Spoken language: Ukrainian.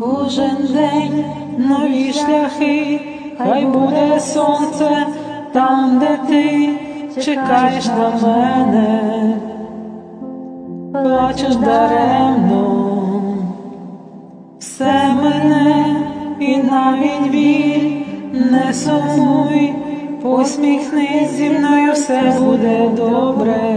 Кожен день нові шляхи, хай буде сонце там, де ти чекаєш на мене, плачеш даремно, все мене і навіть біль не сумуй, посміхнись зі мною, все буде добре,